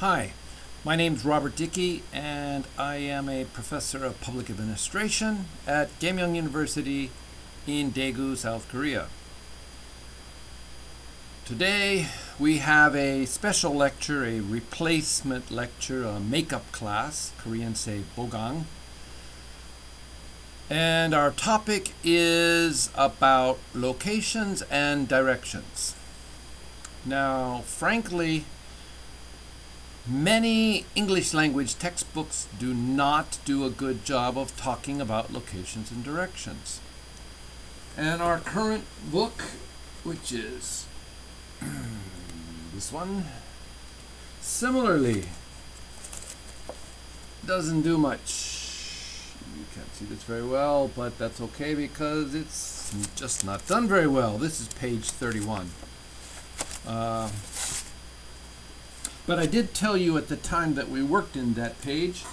Hi, my name is Robert Dickey, and I am a professor of public administration at Keimyung University in Daegu, South Korea. Today we have a special lecture, a replacement lecture, a makeup class, Korean say bogang. And our topic is about locations and directions. Now, frankly, Many English language textbooks do not do a good job of talking about locations and directions. And our current book, which is this one, similarly doesn't do much. You can't see this very well, but that's okay because it's just not done very well. This is page 31. Uh, but I did tell you at the time that we worked in that page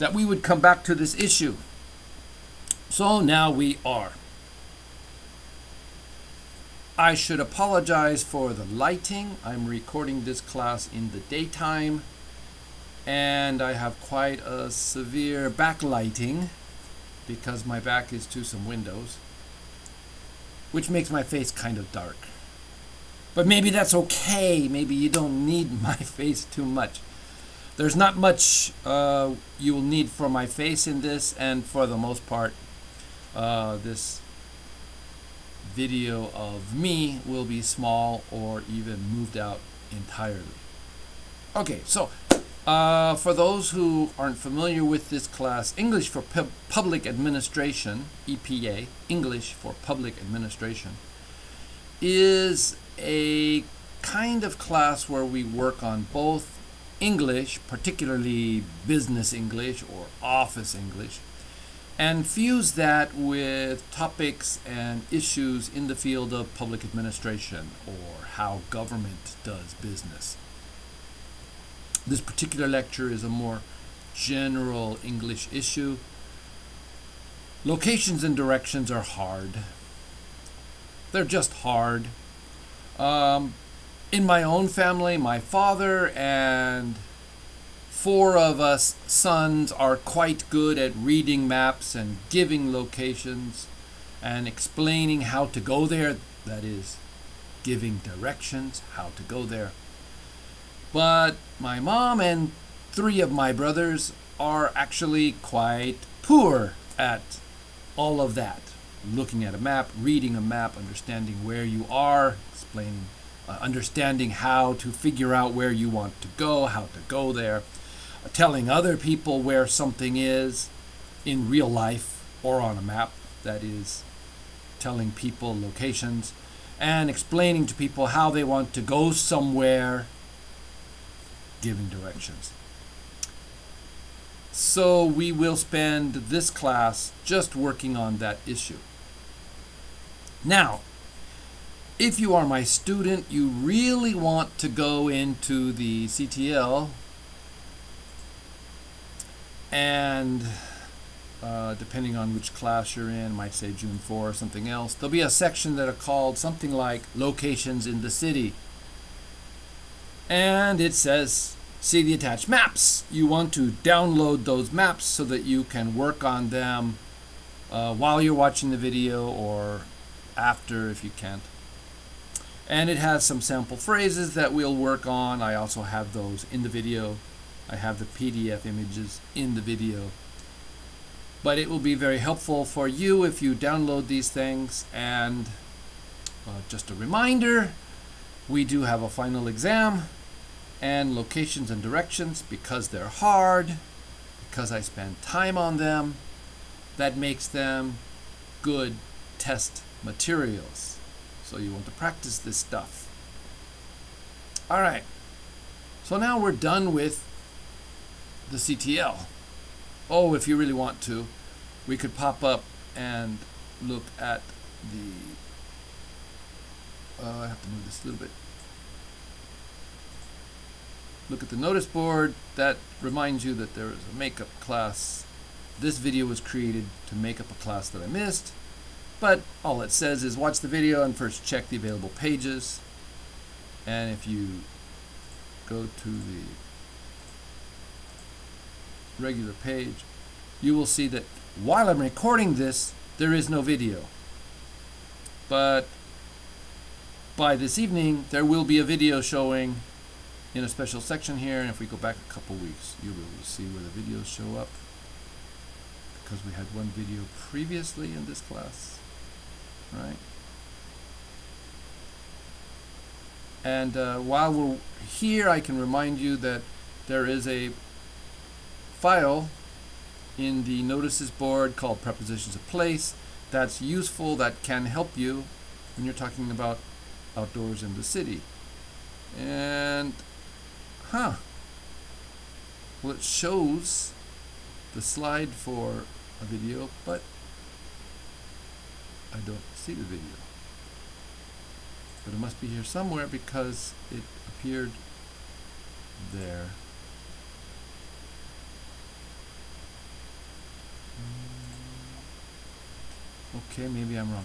that we would come back to this issue. So now we are. I should apologize for the lighting. I'm recording this class in the daytime and I have quite a severe backlighting because my back is to some windows which makes my face kind of dark. But maybe that's okay. Maybe you don't need my face too much. There's not much uh, you will need for my face in this, and for the most part, uh, this video of me will be small or even moved out entirely. Okay, so uh, for those who aren't familiar with this class, English for Pub Public Administration, EPA, English for Public Administration, is a kind of class where we work on both English, particularly business English or office English, and fuse that with topics and issues in the field of public administration or how government does business. This particular lecture is a more general English issue. Locations and directions are hard. They're just hard. Um, in my own family, my father and four of us sons are quite good at reading maps and giving locations and explaining how to go there. That is, giving directions, how to go there. But my mom and three of my brothers are actually quite poor at all of that. Looking at a map, reading a map, understanding where you are, explaining, uh, understanding how to figure out where you want to go, how to go there, uh, telling other people where something is in real life or on a map, that is, telling people locations, and explaining to people how they want to go somewhere, giving directions. So we will spend this class just working on that issue. Now, if you are my student, you really want to go into the CTL and uh, depending on which class you're in, might say June 4 or something else, there'll be a section that are called something like locations in the city. And it says, see the attached maps. You want to download those maps so that you can work on them uh, while you're watching the video or after if you can't and it has some sample phrases that we'll work on. I also have those in the video. I have the PDF images in the video. But it will be very helpful for you if you download these things. And uh, just a reminder, we do have a final exam and locations and directions because they're hard, because I spend time on them, that makes them good test materials. So you want to practice this stuff. All right. So now we're done with the CTL. Oh, if you really want to, we could pop up and look at the, uh, I have to move this a little bit. Look at the notice board. That reminds you that there is a makeup class. This video was created to make up a class that I missed. But all it says is watch the video and first check the available pages. And if you go to the regular page, you will see that while I'm recording this, there is no video. But by this evening, there will be a video showing in a special section here. And if we go back a couple weeks, you will see where the videos show up because we had one video previously in this class, right? And uh, while we're here, I can remind you that there is a file in the notices board called prepositions of place that's useful, that can help you when you're talking about outdoors in the city. And, huh, well it shows the slide for a video, but I don't see the video. But it must be here somewhere because it appeared there. Okay, maybe I'm wrong.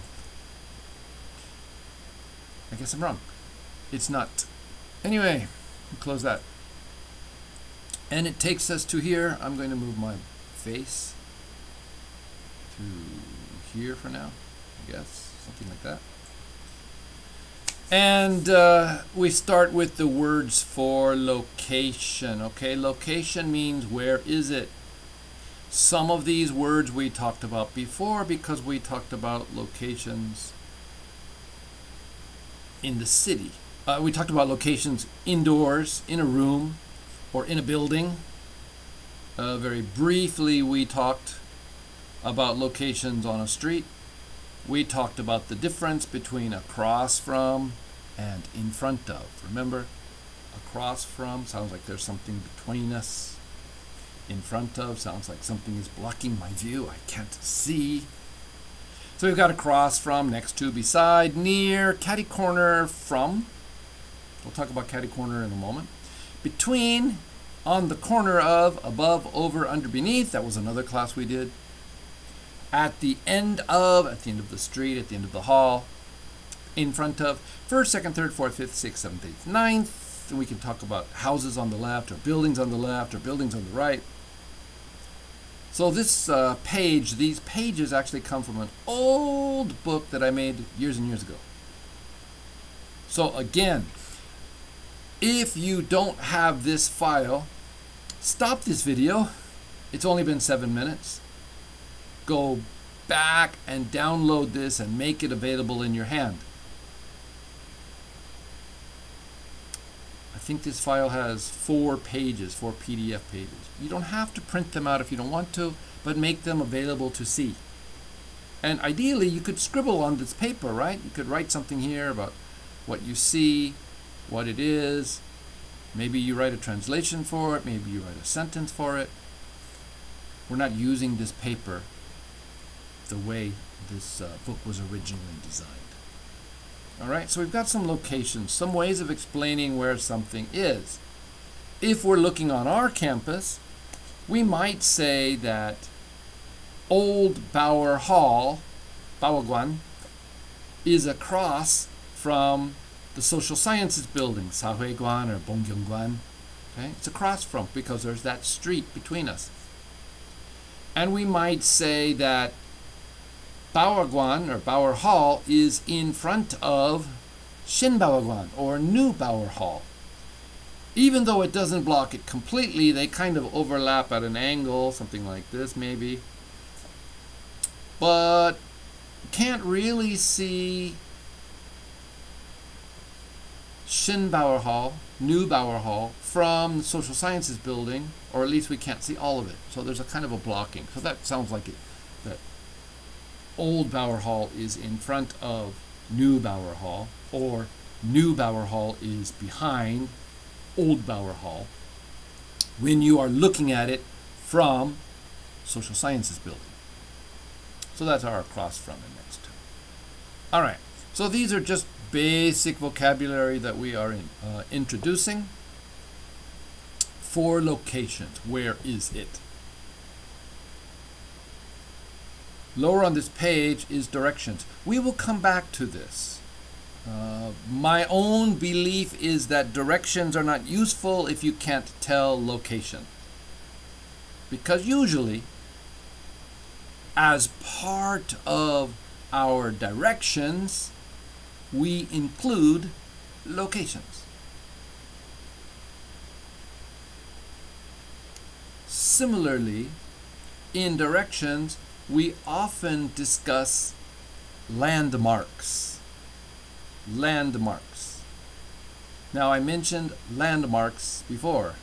I guess I'm wrong. It's not. Anyway, close that. And it takes us to here. I'm going to move my face to here for now, I guess, something like that. And uh, we start with the words for location. Okay, location means where is it? Some of these words we talked about before because we talked about locations in the city. Uh, we talked about locations indoors, in a room, or in a building. Uh, very briefly, we talked about locations on a street. We talked about the difference between across from and in front of. Remember, across from sounds like there's something between us. In front of sounds like something is blocking my view. I can't see. So we've got across from, next to, beside, near, catty corner, from. We'll talk about catty corner in a moment. Between, on the corner of, above, over, under, beneath. That was another class we did at the end of, at the end of the street, at the end of the hall, in front of first, second, third, fourth, fifth, sixth, seventh, eighth, ninth. And we can talk about houses on the left, or buildings on the left, or buildings on the right. So this uh, page, these pages actually come from an old book that I made years and years ago. So again, if you don't have this file, stop this video. It's only been seven minutes go back and download this and make it available in your hand. I think this file has four pages, four PDF pages. You don't have to print them out if you don't want to, but make them available to see. And ideally, you could scribble on this paper, right? You could write something here about what you see, what it is. Maybe you write a translation for it, maybe you write a sentence for it. We're not using this paper the way this uh, book was originally designed. All right, so we've got some locations, some ways of explaining where something is. If we're looking on our campus, we might say that Old Bauer Hall, Baoguan, is across from the social sciences building, Shahui-guan or Bongyong-guan. Okay? It's across from because there's that street between us. And we might say that Baoguan or Bauer Hall is in front of Shin Baoguan or New Bauer Hall. Even though it doesn't block it completely, they kind of overlap at an angle, something like this maybe. But can't really see Shin Bauer Hall, New Bauer Hall, from the Social Sciences building, or at least we can't see all of it. So there's a kind of a blocking. So that sounds like it, that Old Bauer Hall is in front of New Bauer Hall, or New Bauer Hall is behind Old Bauer Hall when you are looking at it from Social Sciences Building. So that's our across from and next to. All right, so these are just basic vocabulary that we are in, uh, introducing for locations. Where is it? Lower on this page is directions. We will come back to this. Uh, my own belief is that directions are not useful if you can't tell location. because usually as part of our directions, we include locations. Similarly, in directions, we often discuss landmarks. Landmarks. Now, I mentioned landmarks before.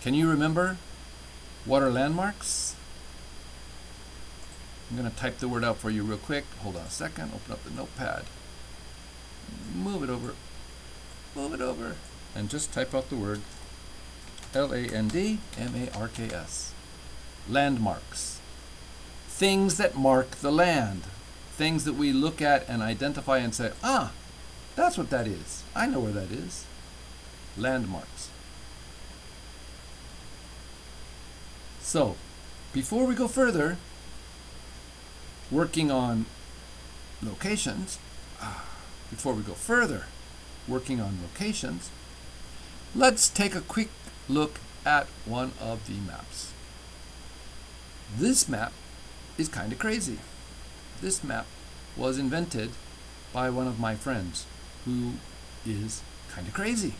Can you remember what are landmarks? I'm going to type the word out for you real quick. Hold on a second. Open up the notepad. Move it over. Move it over. And just type out the word L A N D M A R K S. Landmarks. Things that mark the land. Things that we look at and identify and say, ah, that's what that is. I know where that is. Landmarks. So, before we go further, working on locations, ah, before we go further, working on locations, let's take a quick look at one of the maps. This map is kind of crazy. This map was invented by one of my friends who is kind of crazy.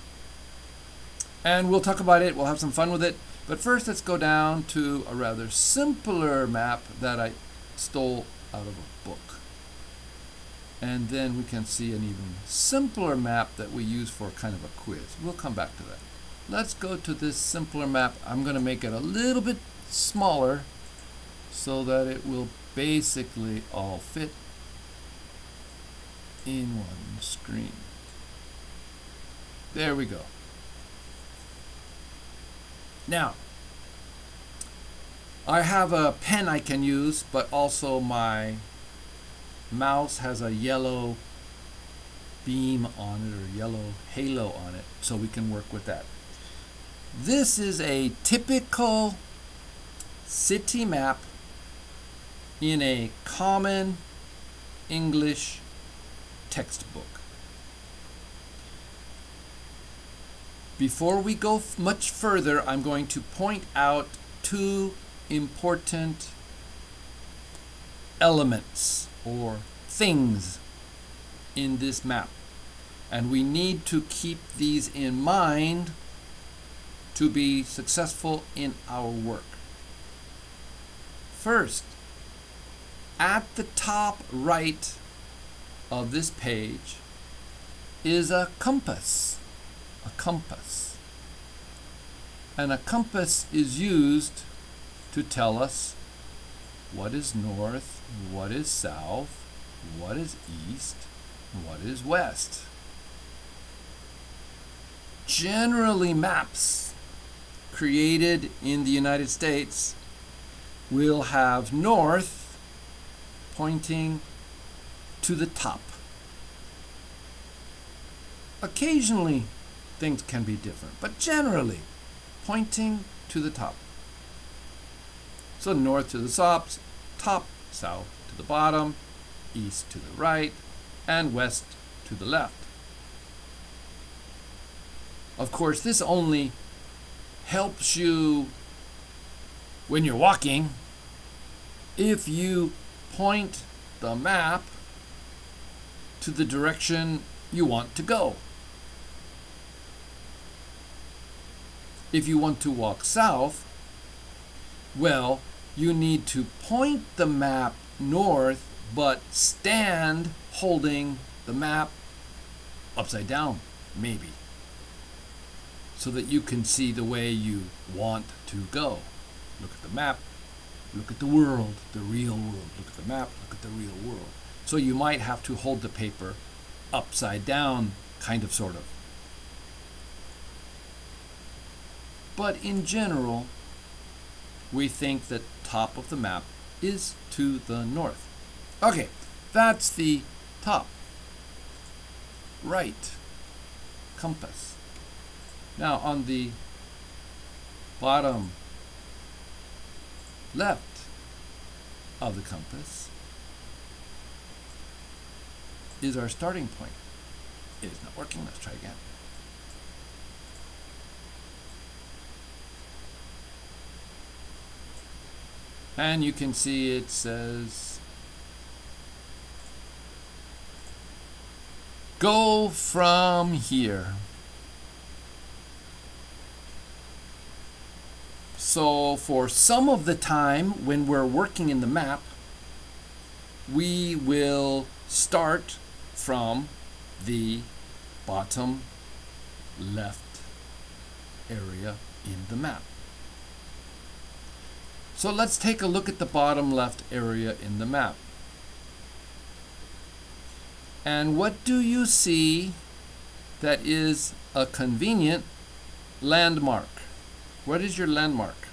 And we'll talk about it, we'll have some fun with it. But first, let's go down to a rather simpler map that I stole out of a book. And then we can see an even simpler map that we use for kind of a quiz. We'll come back to that. Let's go to this simpler map. I'm going to make it a little bit smaller so that it will basically all fit in one screen. There we go. Now, I have a pen I can use, but also my mouse has a yellow beam on it or yellow halo on it, so we can work with that. This is a typical city map in a common English textbook. Before we go much further, I'm going to point out two important elements or things in this map. And we need to keep these in mind to be successful in our work. First, at the top right of this page is a compass. A compass. And a compass is used to tell us what is north, what is south, what is east, what is west. Generally, maps created in the United States will have north pointing to the top. Occasionally, things can be different, but generally, pointing to the top. So north to the tops, top, south to the bottom, east to the right, and west to the left. Of course, this only helps you when you're walking if you point the map to the direction you want to go. If you want to walk south, well, you need to point the map north, but stand holding the map upside down, maybe, so that you can see the way you want to go. Look at the map, look at the world, the real world. Look at the map, look at the real world. So you might have to hold the paper upside down, kind of, sort of. But in general, we think that top of the map is to the north. Okay, that's the top right compass. Now on the bottom left of the compass is our starting point. It is not working. Let's try again. And you can see it says go from here. So for some of the time when we're working in the map, we will start from the bottom left area in the map. So let's take a look at the bottom left area in the map. And what do you see that is a convenient landmark? What is your landmark?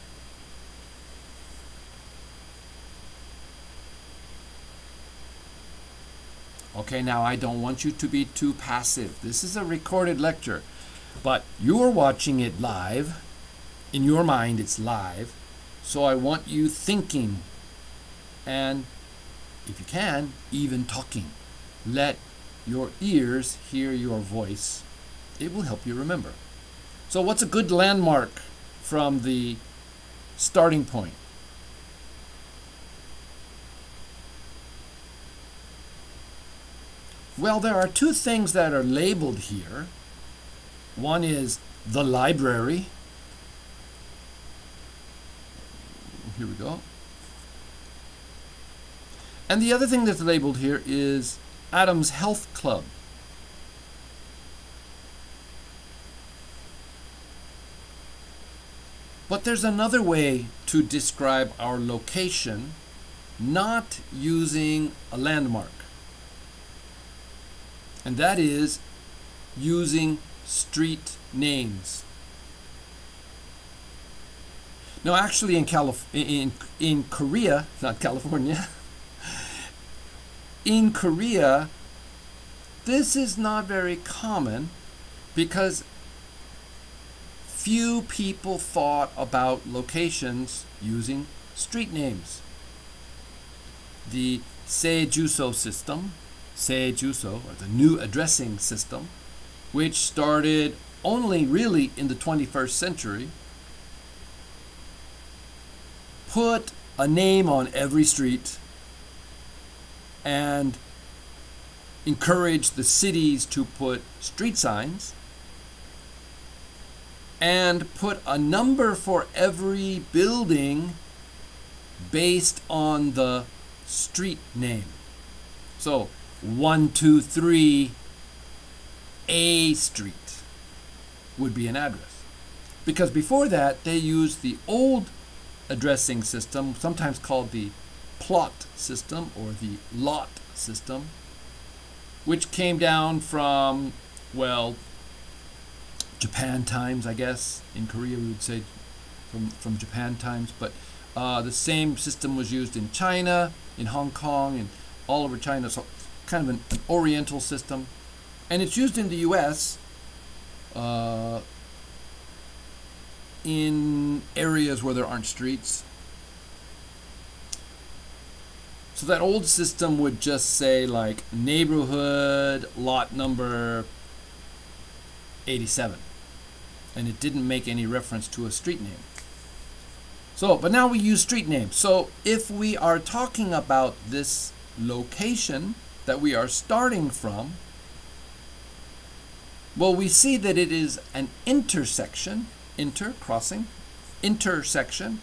Okay, now I don't want you to be too passive. This is a recorded lecture, but you're watching it live. In your mind, it's live. So I want you thinking and, if you can, even talking. Let your ears hear your voice. It will help you remember. So, what's a good landmark from the starting point? Well, there are two things that are labeled here. One is the library. Here we go. And the other thing that's labeled here is Adams Health Club. But there's another way to describe our location, not using a landmark and that is using street names. Now, actually, in Calif- in in Korea, not California, in Korea, this is not very common because few people thought about locations using street names. The Seijuso system Seijuso, or the new addressing system, which started only really in the 21st century, put a name on every street and encouraged the cities to put street signs and put a number for every building based on the street name. So 123 A Street would be an address. Because before that, they used the old addressing system, sometimes called the plot system or the lot system, which came down from, well, Japan times, I guess. In Korea, we would say from, from Japan times. But uh, the same system was used in China, in Hong Kong, and all over China. So kind of an, an oriental system. And it's used in the US uh, in areas where there aren't streets. So that old system would just say like neighborhood lot number 87. And it didn't make any reference to a street name. So, but now we use street names. So if we are talking about this location, that we are starting from, well, we see that it is an intersection, inter, crossing, intersection,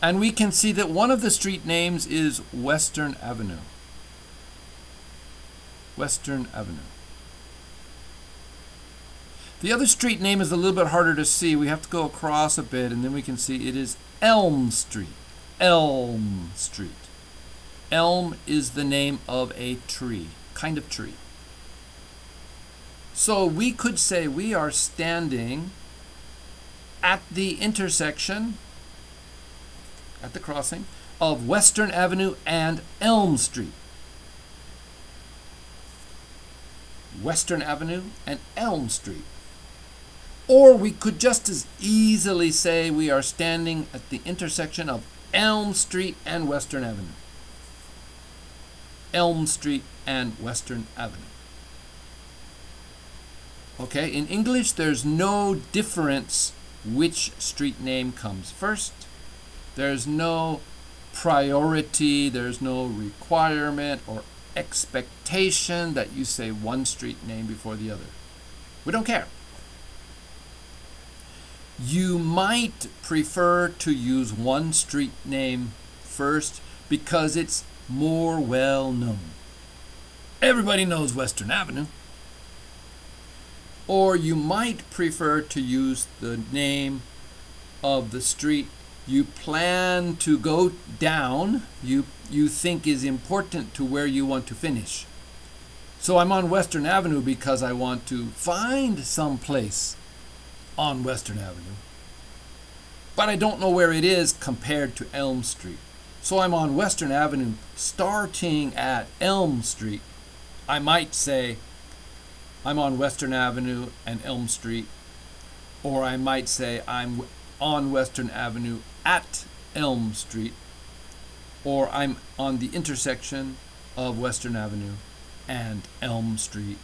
and we can see that one of the street names is Western Avenue. Western Avenue. The other street name is a little bit harder to see. We have to go across a bit and then we can see it is Elm Street. Elm Street. Elm is the name of a tree, kind of tree. So we could say we are standing at the intersection, at the crossing, of Western Avenue and Elm Street. Western Avenue and Elm Street. Or we could just as easily say we are standing at the intersection of Elm Street and Western Avenue. Elm Street and Western Avenue. Okay, in English, there's no difference which street name comes first. There's no priority, there's no requirement or expectation that you say one street name before the other. We don't care. You might prefer to use one street name first because it's more well known. Everybody knows Western Avenue. Or you might prefer to use the name of the street you plan to go down, you, you think is important to where you want to finish. So I'm on Western Avenue because I want to find some place on Western Avenue. But I don't know where it is compared to Elm Street. So I'm on Western Avenue starting at Elm Street. I might say I'm on Western Avenue and Elm Street. Or I might say I'm on Western Avenue at Elm Street. Or I'm on the intersection of Western Avenue and Elm Street.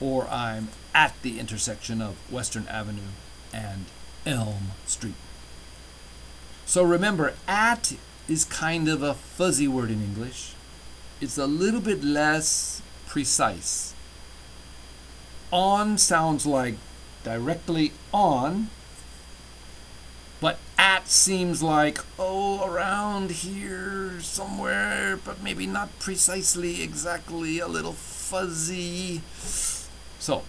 Or I'm at the intersection of Western Avenue and Elm Street. So remember, at is kind of a fuzzy word in English. It's a little bit less precise. On sounds like directly on, but at seems like, oh, around here somewhere, but maybe not precisely, exactly, a little fuzzy. So,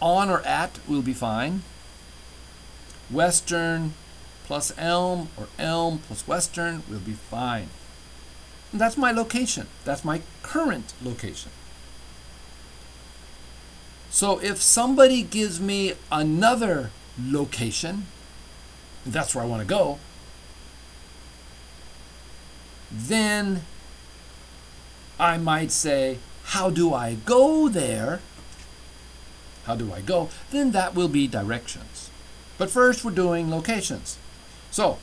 on or at will be fine. Western plus elm or elm plus western will be fine. And that's my location. That's my current location. So if somebody gives me another location, that's where I want to go, then I might say, how do I go there? How do I go? Then that will be directions. But first we're doing locations. So,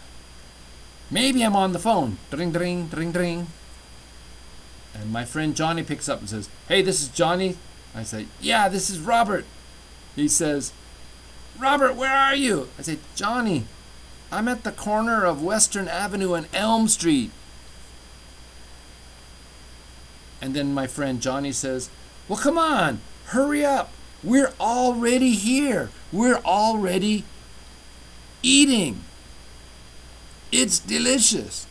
maybe I'm on the phone. Dring, dring, dring, dring. And my friend Johnny picks up and says, Hey, this is Johnny. I say, Yeah, this is Robert. He says, Robert, where are you? I say, Johnny, I'm at the corner of Western Avenue and Elm Street. And then my friend Johnny says, Well, come on, hurry up. We're already here. We're already eating. It's delicious.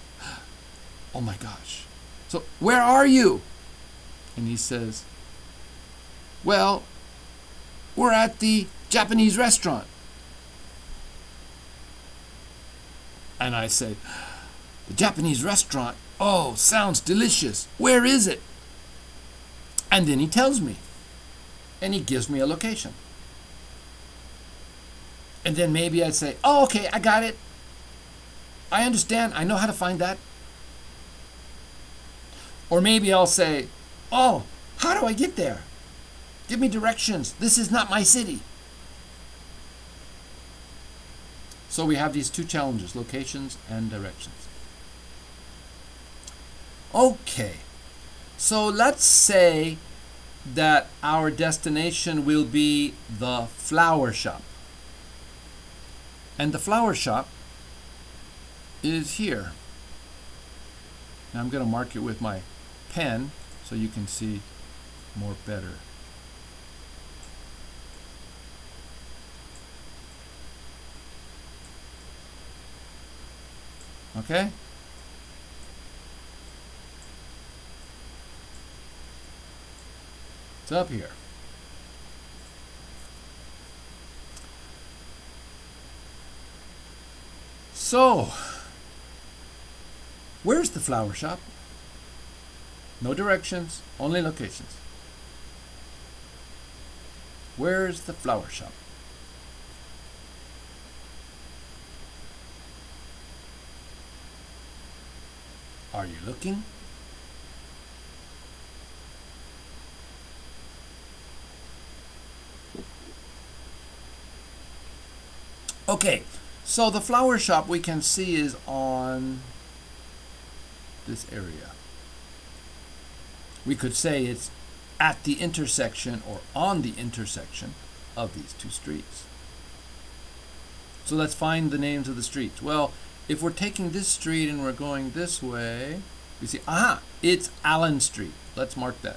Oh my gosh. So, where are you? And he says, Well, we're at the Japanese restaurant. And I say, The Japanese restaurant? Oh, sounds delicious. Where is it? And then he tells me. And he gives me a location. And then maybe I'd say, Oh, okay, I got it. I understand. I know how to find that. Or maybe I'll say, Oh, how do I get there? Give me directions. This is not my city. So we have these two challenges locations and directions. Okay, so let's say that our destination will be the flower shop. And the flower shop is here. Now I'm going to mark it with my pen so you can see more better. Okay? It's up here. So, where's the flower shop? No directions, only locations. Where's the flower shop? Are you looking? Okay, so the flower shop we can see is on this area. We could say it's at the intersection or on the intersection of these two streets. So let's find the names of the streets. Well, if we're taking this street and we're going this way, we see, aha, it's Allen Street. Let's mark that.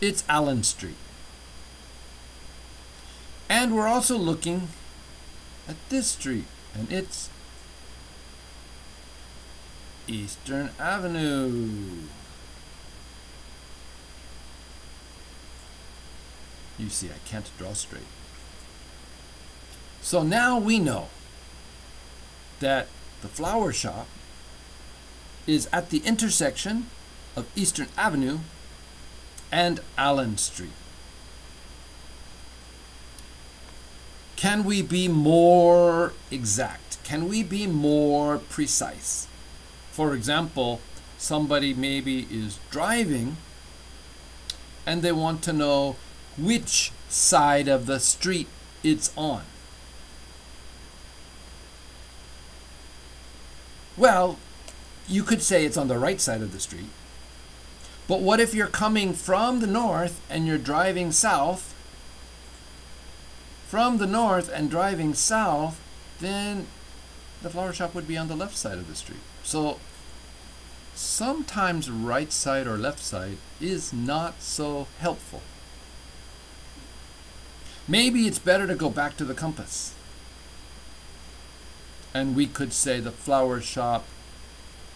It's Allen Street. And we're also looking at this street, and it's Eastern Avenue. You see, I can't draw straight. So now we know that the flower shop is at the intersection of Eastern Avenue and Allen Street. Can we be more exact? Can we be more precise? For example, somebody maybe is driving and they want to know which side of the street it's on. Well, you could say it's on the right side of the street. But what if you're coming from the north and you're driving south? From the north and driving south, then the flower shop would be on the left side of the street. So sometimes right side or left side is not so helpful. Maybe it's better to go back to the compass. And we could say the flower shop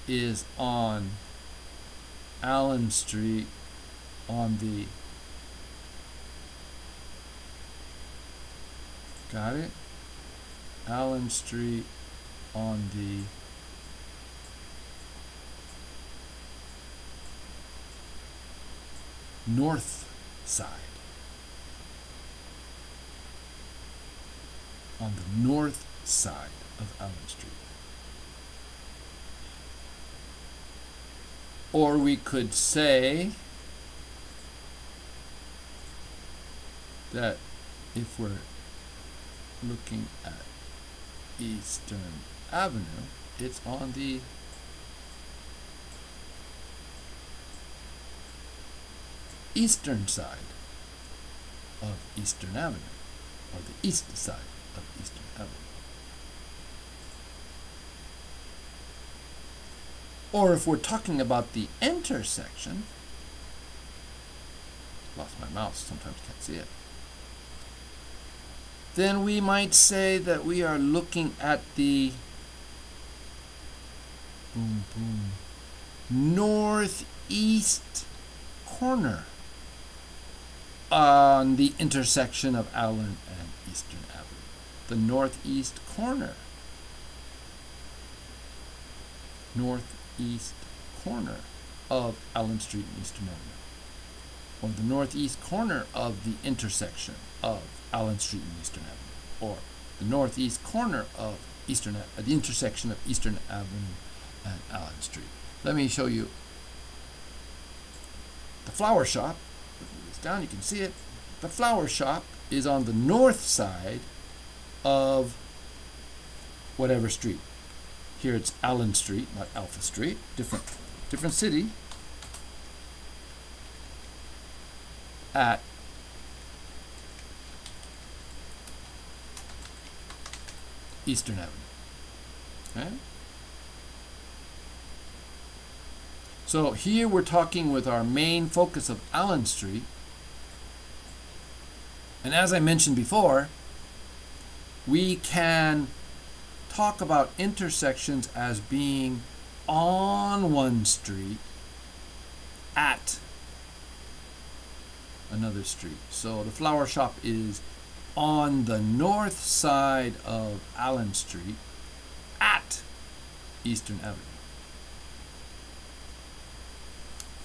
is on Allen Street on the got it Allen Street on the north side. On the north side of Allen Street. Or we could say that if we're looking at Eastern Avenue, it's on the eastern side of Eastern Avenue, or the east side of Eastern Avenue. Or if we're talking about the intersection, lost my mouse, sometimes can't see it, then we might say that we are looking at the boom, boom, northeast corner on the intersection of Allen and Eastern Avenue. The northeast corner. Northeast corner of Allen Street and Eastern Avenue. Or the northeast corner of the intersection of Allen Street and Eastern Avenue. Or the northeast corner of Eastern, uh, the intersection of Eastern Avenue and Allen Street. Let me show you the flower shop down, you can see it. The flower shop is on the north side of whatever street. Here it's Allen Street, not Alpha Street. Different, different city. At Eastern Avenue. Okay? So here we're talking with our main focus of Allen Street and as I mentioned before, we can talk about intersections as being on one street at another street. So the flower shop is on the north side of Allen Street at Eastern Avenue.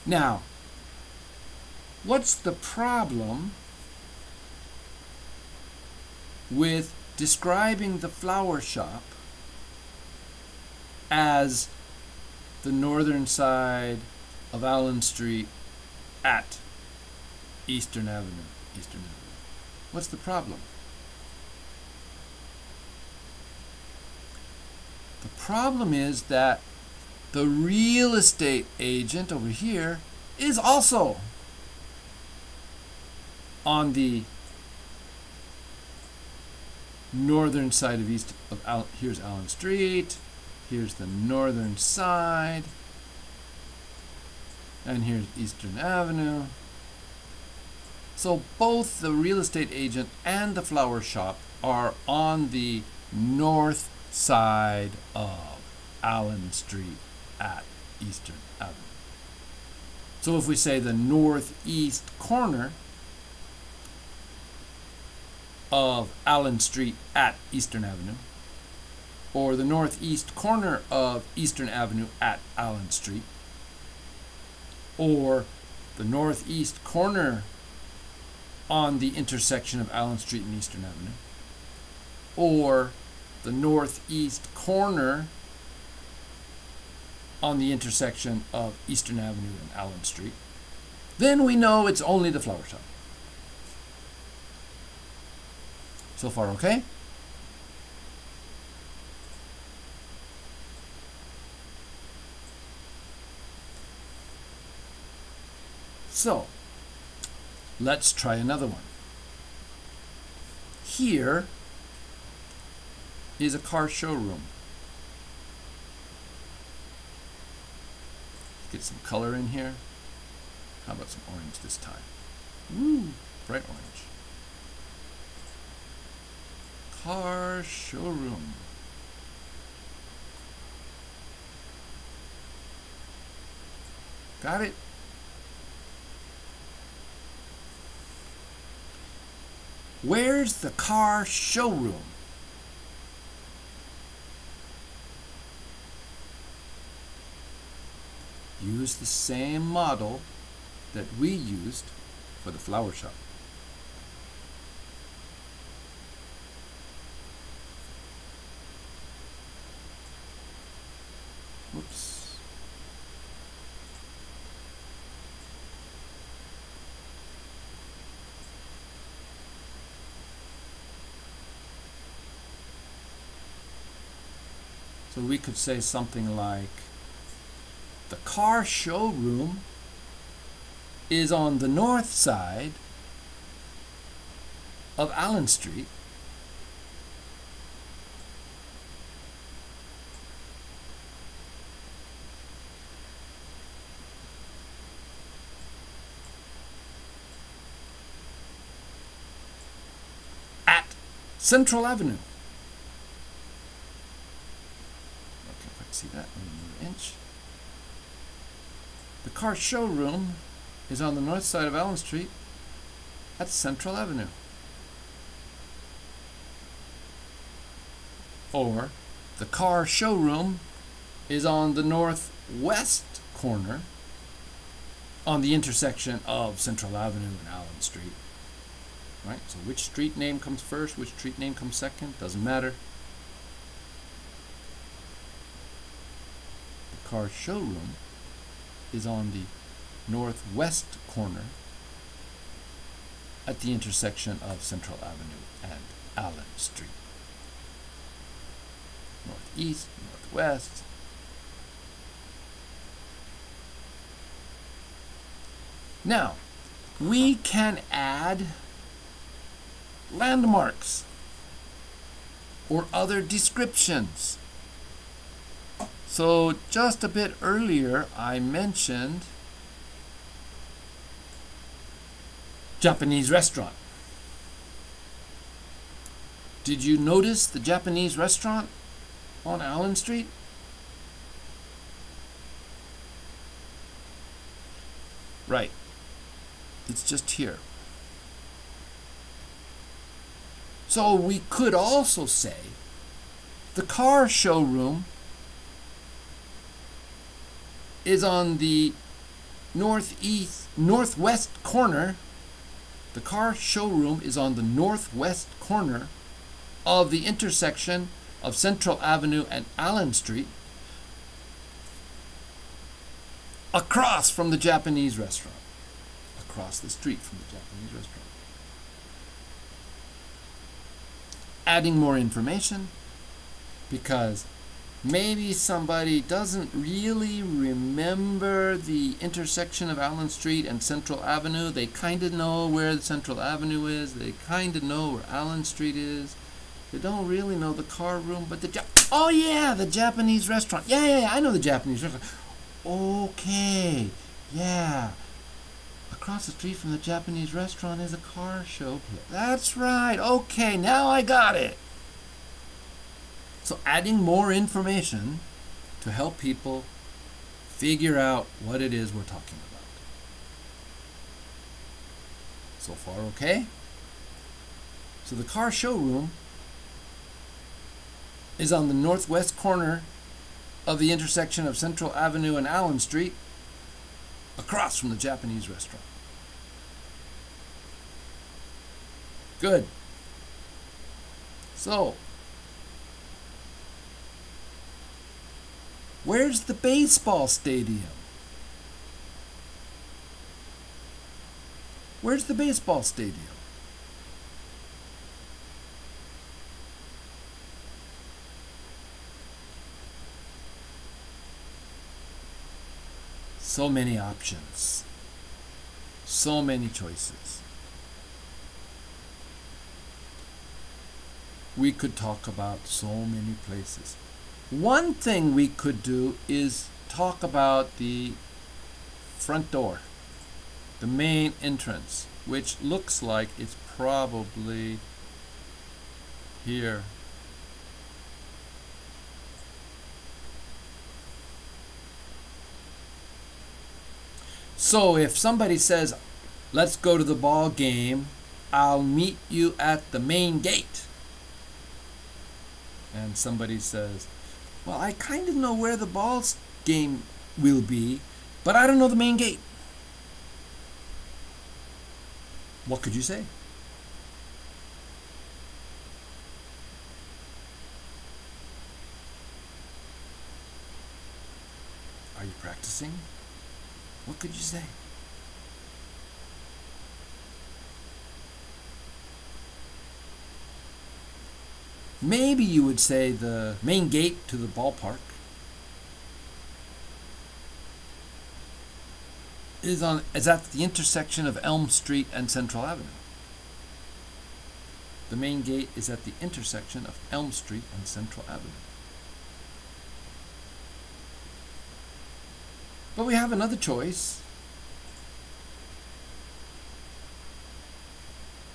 Now, what's the problem with describing the flower shop as the northern side of Allen Street at Eastern Avenue. Eastern Avenue. What's the problem? The problem is that the real estate agent over here is also on the northern side of east of Al here's Allen Street. Here's the northern side. And here's Eastern Avenue. So both the real estate agent and the flower shop are on the north side of Allen Street at Eastern Avenue. So if we say the northeast corner of Allen Street at Eastern Avenue, or the northeast corner of Eastern Avenue at Allen Street, or the northeast corner on the intersection of Allen Street and Eastern Avenue, or the northeast corner on the intersection of Eastern Avenue and Allen Street, then we know it's only the flower shop. So far, okay? So, let's try another one. Here is a car showroom. Get some color in here. How about some orange this time? Woo, bright orange. Car showroom. Got it? Where's the car showroom? Use the same model that we used for the flower shop. Whoops. So we could say something like the car showroom is on the north side of Allen Street. At Central Avenue. Okay, if I can see that, an inch. The car showroom is on the north side of Allen Street at Central Avenue. Or the car showroom is on the northwest corner on the intersection of Central Avenue and Allen Street. Right? So which street name comes first, which street name comes second, doesn't matter. Car showroom is on the northwest corner at the intersection of Central Avenue and Allen Street. Northeast, northwest. Now, we can add landmarks or other descriptions. So just a bit earlier, I mentioned Japanese restaurant. Did you notice the Japanese restaurant on Allen Street? Right. It's just here. So we could also say the car showroom is on the northeast northwest corner. The car showroom is on the northwest corner of the intersection of Central Avenue and Allen Street across from the Japanese restaurant. Across the street from the Japanese restaurant. Adding more information because maybe somebody doesn't really remember the intersection of Allen Street and Central Avenue. They kind of know where Central Avenue is. They kind of know where Allen Street is. They don't really know the car room, but the oh yeah, the Japanese restaurant. Yeah, yeah, yeah, I know the Japanese restaurant. Okay, yeah. Across the street from the Japanese restaurant is a car show. That's right. Okay, now I got it. So adding more information to help people figure out what it is we're talking about. So far, okay? So the car showroom is on the northwest corner of the intersection of Central Avenue and Allen Street, across from the Japanese restaurant. Good. So, Where's the baseball stadium? Where's the baseball stadium? So many options. So many choices. We could talk about so many places. One thing we could do is talk about the front door, the main entrance, which looks like it's probably here. So if somebody says, let's go to the ball game, I'll meet you at the main gate. And somebody says, well, I kind of know where the balls game will be, but I don't know the main gate. What could you say? Are you practicing? What could you say? Maybe you would say the main gate to the ballpark is on is at the intersection of Elm Street and Central Avenue. The main gate is at the intersection of Elm Street and Central Avenue. But we have another choice.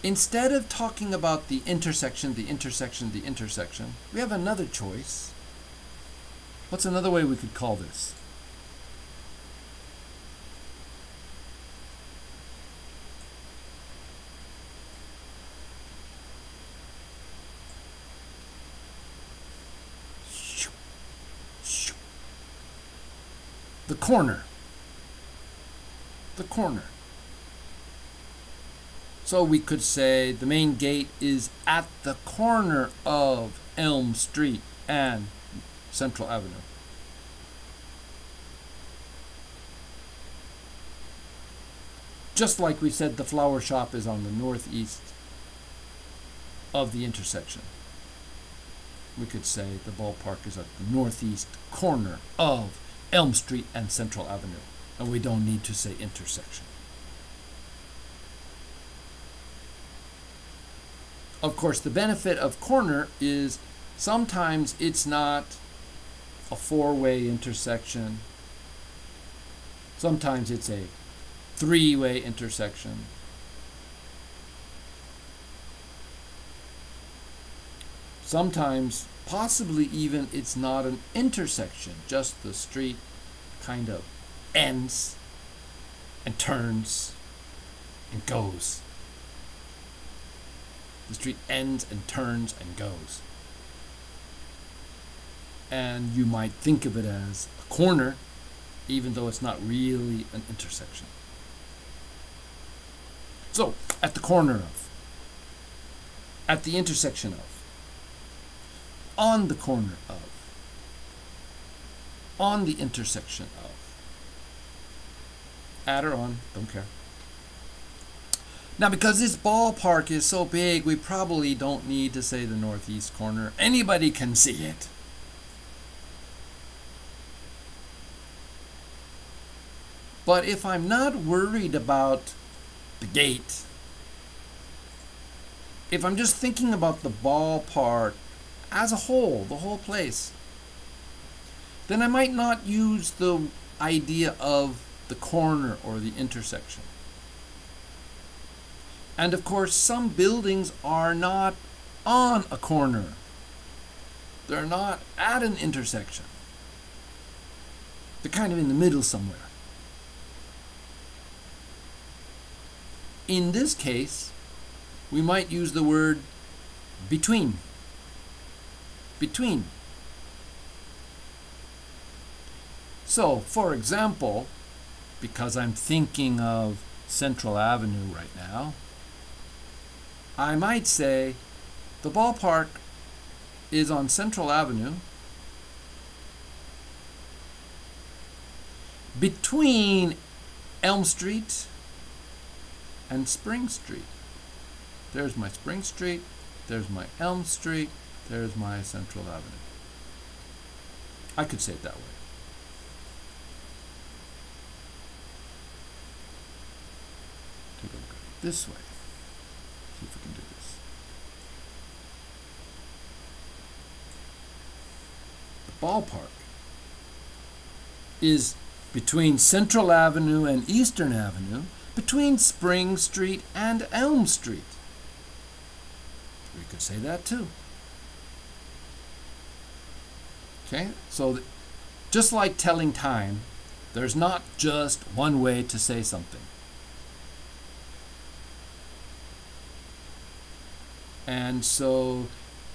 Instead of talking about the intersection, the intersection, the intersection, we have another choice. What's another way we could call this? The corner. The corner. So we could say the main gate is at the corner of Elm Street and Central Avenue. Just like we said, the flower shop is on the northeast of the intersection. We could say the ballpark is at the northeast corner of Elm Street and Central Avenue. And we don't need to say intersection. Of course, the benefit of corner is sometimes it's not a four-way intersection. Sometimes it's a three-way intersection. Sometimes, possibly even, it's not an intersection, just the street kind of ends and turns and goes. The street ends and turns and goes. And you might think of it as a corner, even though it's not really an intersection. So, at the corner of, at the intersection of, on the corner of, on the intersection of, at or on, don't care. Now, because this ballpark is so big, we probably don't need to say the northeast corner. Anybody can see it. But if I'm not worried about the gate, if I'm just thinking about the ballpark as a whole, the whole place, then I might not use the idea of the corner or the intersection. And of course, some buildings are not on a corner. They're not at an intersection. They're kind of in the middle somewhere. In this case, we might use the word between. Between. So, for example, because I'm thinking of Central Avenue right now, I might say the ballpark is on Central Avenue between Elm Street and Spring Street. There's my Spring Street, there's my Elm Street, there's my Central Avenue. I could say it that way. Take a look at it this way. See if we can do this. The ballpark is between Central Avenue and Eastern Avenue, between Spring Street and Elm Street. We could say that too. Okay, so just like telling time, there's not just one way to say something. And so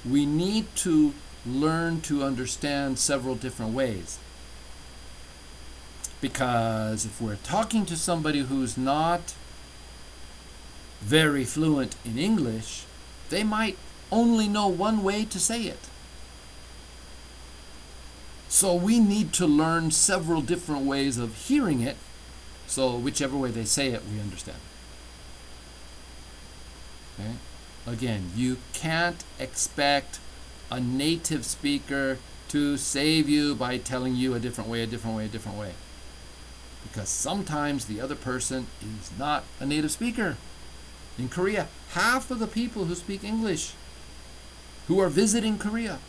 we need to learn to understand several different ways. Because if we're talking to somebody who's not very fluent in English, they might only know one way to say it. So we need to learn several different ways of hearing it, so whichever way they say it, we understand. Okay? Again, you can't expect a native speaker to save you by telling you a different way, a different way, a different way. Because sometimes the other person is not a native speaker. In Korea, half of the people who speak English, who are visiting Korea,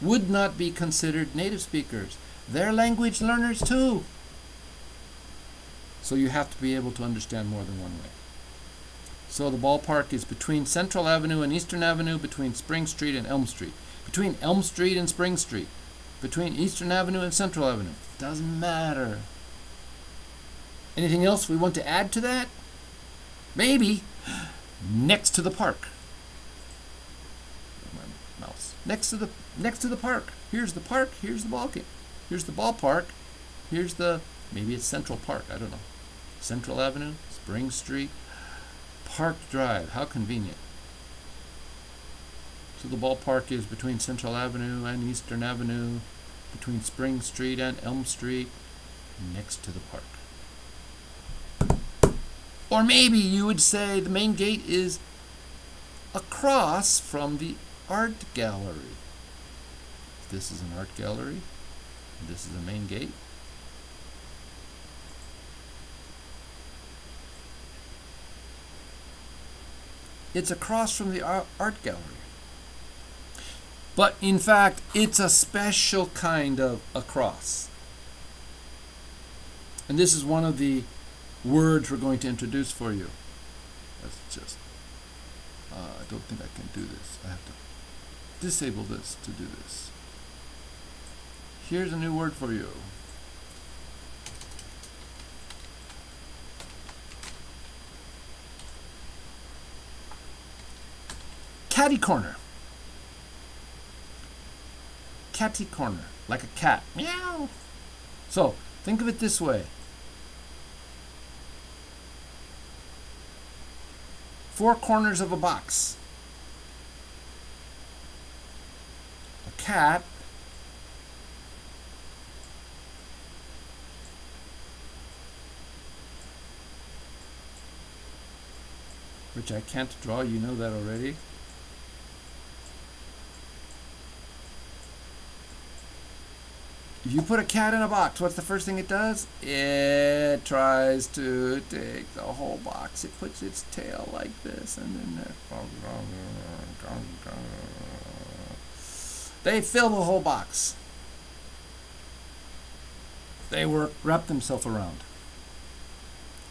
would not be considered native speakers. They're language learners too. So you have to be able to understand more than one way. So the ballpark is between Central Avenue and Eastern Avenue, between Spring Street and Elm Street, between Elm Street and Spring Street, between Eastern Avenue and Central Avenue. Doesn't matter. Anything else we want to add to that? Maybe next to the park. My mouse. Next to the next to the park. Here's the park. Here's the ball game. Here's the ballpark. Here's the maybe it's Central Park. I don't know. Central Avenue, Spring Street, Park Drive. How convenient. So the ballpark is between Central Avenue and Eastern Avenue, between Spring Street and Elm Street, next to the park. Or maybe you would say the main gate is across from the art gallery. This is an art gallery. This is the main gate. It's across from the art gallery. But in fact, it's a special kind of across. And this is one of the words we're going to introduce for you. Let's just, uh, I don't think I can do this. I have to disable this to do this. Here's a new word for you. Catty corner. Catty corner, like a cat. Meow. So, think of it this way. Four corners of a box. A cat which I can't draw, you know that already. You put a cat in a box, what's the first thing it does? It tries to take the whole box. It puts its tail like this, and then they fill the whole box. They wrap themselves around.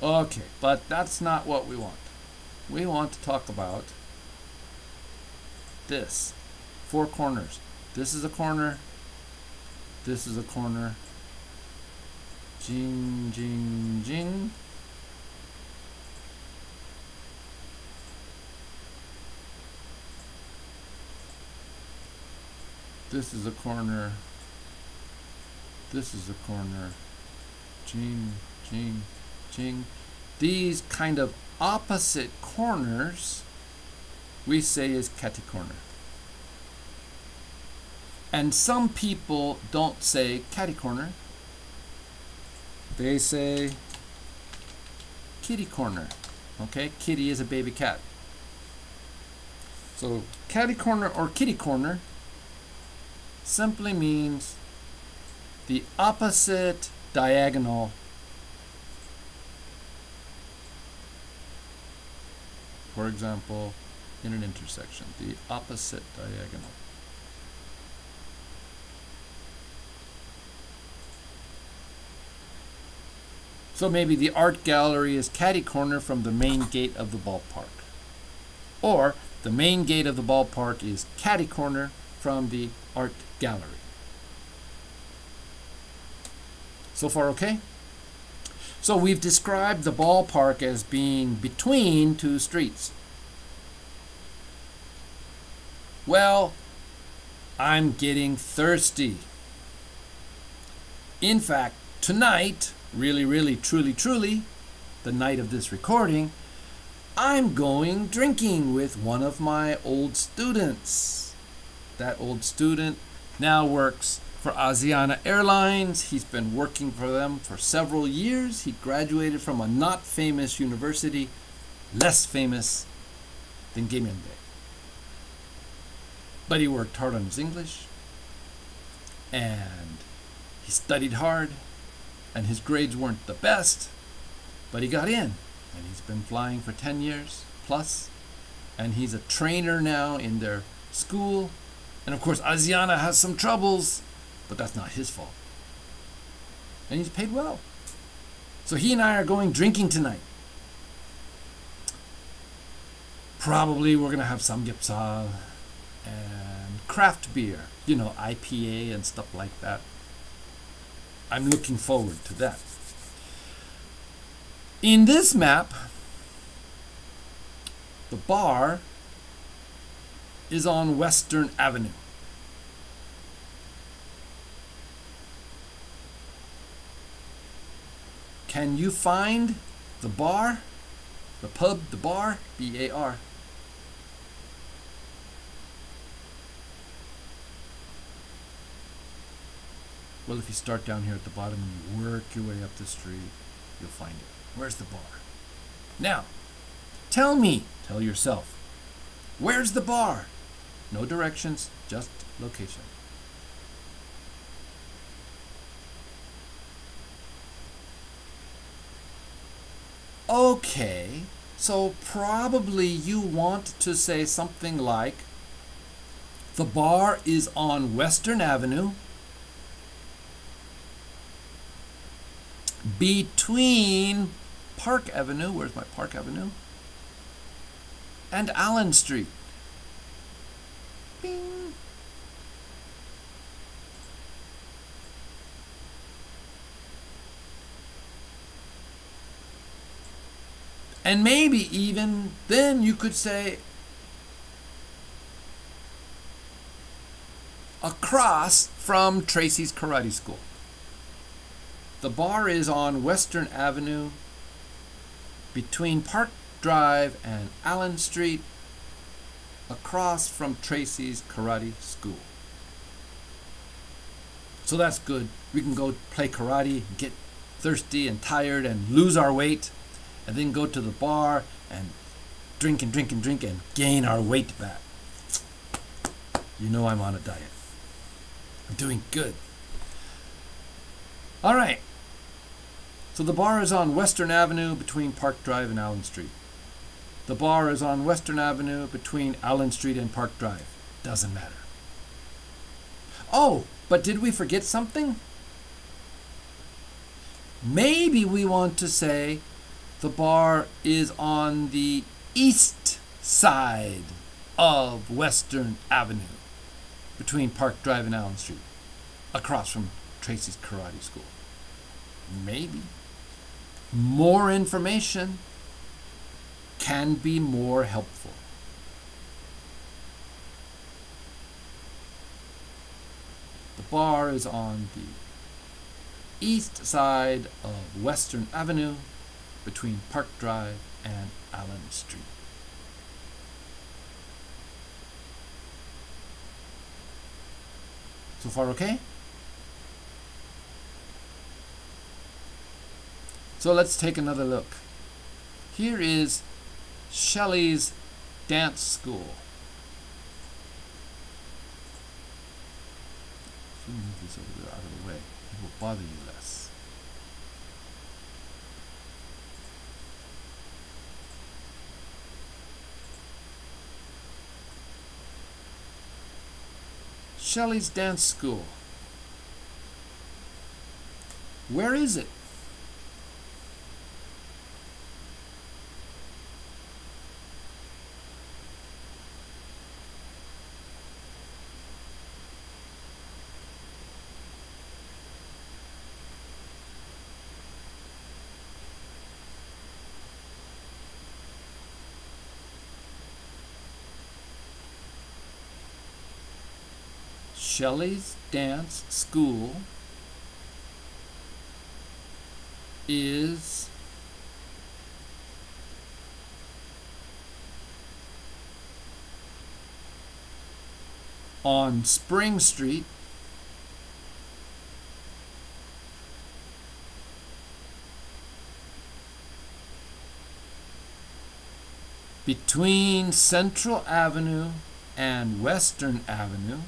Okay, but that's not what we want. We want to talk about this. Four corners. This is a corner. This is a corner. Jing, jing, jing. This is a corner. This is a corner. Jing, jing, jing. These kind of opposite corners we say is catty corner. And some people don't say catty corner. They say kitty corner. Okay, kitty is a baby cat. So catty corner or kitty corner simply means the opposite diagonal for example in an intersection the opposite diagonal so maybe the art gallery is catty corner from the main gate of the ballpark or the main gate of the ballpark is catty corner from the art gallery So far, okay? So we've described the ballpark as being between two streets. Well, I'm getting thirsty. In fact, tonight, really, really, truly, truly, the night of this recording, I'm going drinking with one of my old students. That old student now works for Asiana Airlines. He's been working for them for several years. He graduated from a not famous university, less famous than Gaemyeondae. But he worked hard on his English and he studied hard and his grades weren't the best, but he got in and he's been flying for 10 years plus and he's a trainer now in their school and of course Asiana has some troubles but that's not his fault. And he's paid well. So he and I are going drinking tonight. Probably we're going to have some samgyeopsal and craft beer, you know, IPA and stuff like that. I'm looking forward to that. In this map, the bar is on Western Avenue. Can you find the bar? The pub, the bar? B A R. Well, if you start down here at the bottom and you work your way up the street, you'll find it. Where's the bar? Now, tell me, tell yourself, where's the bar? No directions, just location. Okay, so probably you want to say something like, the bar is on Western Avenue between Park Avenue, where's my Park Avenue? And Allen Street. Bing. And maybe even then you could say across from Tracy's Karate School. The bar is on Western Avenue between Park Drive and Allen Street across from Tracy's Karate School. So that's good. We can go play karate, get thirsty and tired and lose our weight and then go to the bar and drink and drink and drink and gain our weight back. You know I'm on a diet. I'm doing good. All right. So the bar is on Western Avenue between Park Drive and Allen Street. The bar is on Western Avenue between Allen Street and Park Drive. Doesn't matter. Oh, but did we forget something? Maybe we want to say the bar is on the east side of Western Avenue between Park Drive and Allen Street, across from Tracy's Karate School. Maybe. More information can be more helpful. The bar is on the east side of Western Avenue between Park Drive and Allen Street. So far, okay? So let's take another look. Here is Shelley's Dance School. If you move this over there out of the way, it will bother you less. Shelley's Dance School. Where is it? Shelley's Dance School is on Spring Street. Between Central Avenue and Western Avenue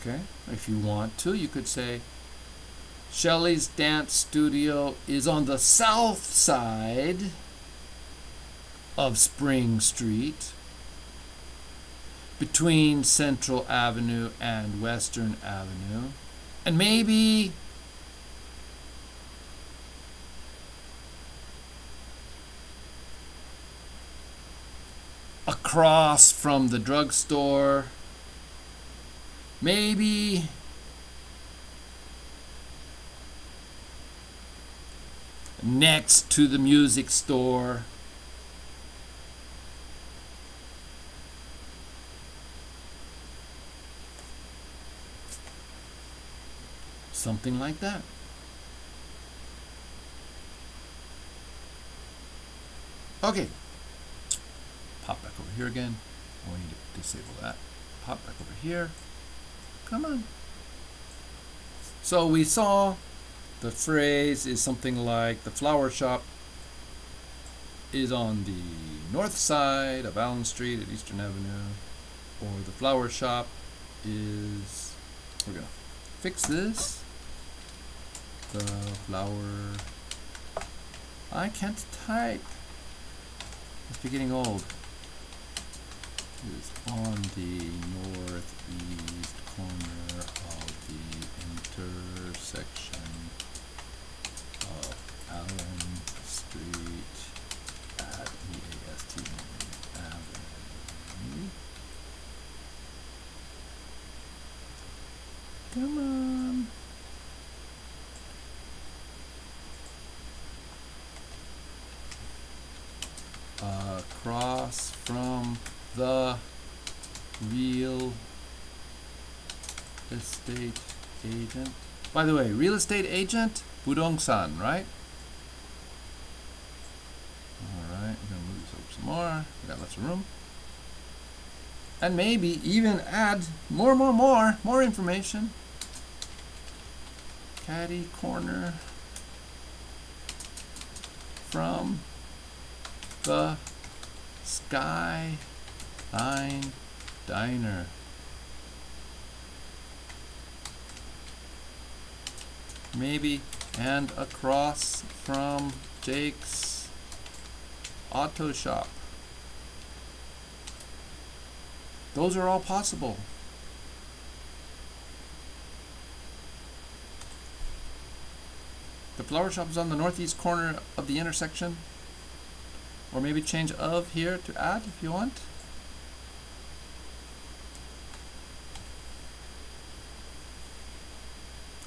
Okay, if you want to, you could say Shelley's Dance Studio is on the south side of Spring Street between Central Avenue and Western Avenue. And maybe across from the drugstore Maybe next to the music store. Something like that. Okay. Pop back over here again. We need to disable that. Pop back over here. Come on. So we saw the phrase is something like the flower shop is on the north side of Allen Street at Eastern Avenue, or the flower shop is. We're gonna fix this. The flower. I can't type. Must be getting old. Is on the northeast corner of the intersection of Allen Street at EAST Avenue. Come on. Across from the real estate agent. By the way, real estate agent, Budongsan, right? Alright, we're gonna move this over some more. We got lots of room. And maybe even add more, more, more, more information. Catty corner from the sky line Diner. Maybe and across from Jake's Auto Shop. Those are all possible. The flower shop is on the northeast corner of the intersection. Or maybe change of here to add if you want.